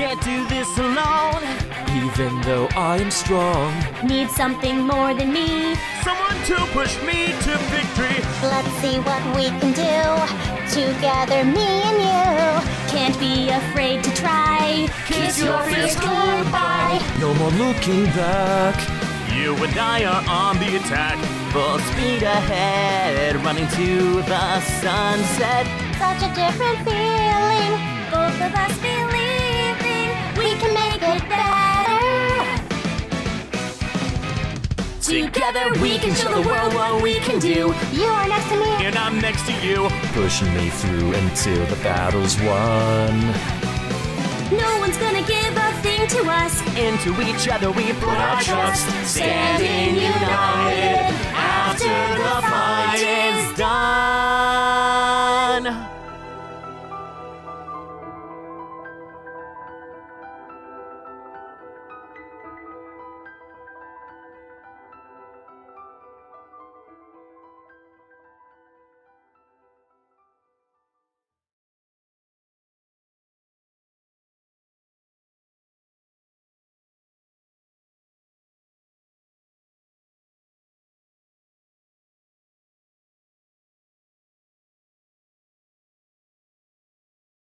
can't do this alone. Even though I am strong. Need something more than me. Someone to push me to victory. Let's see what we can do. Together, me and you. Can't be afraid to try. Kiss your fears goodbye. No more looking back. You and I are on the attack. Full speed ahead, running to the sunset. Such a different feeling. Together we can show the world what we can do. You are next to me. And I'm next to you, pushing me through until the battle's won. No one's gonna give a thing to us. Into each other we put our trust, standing united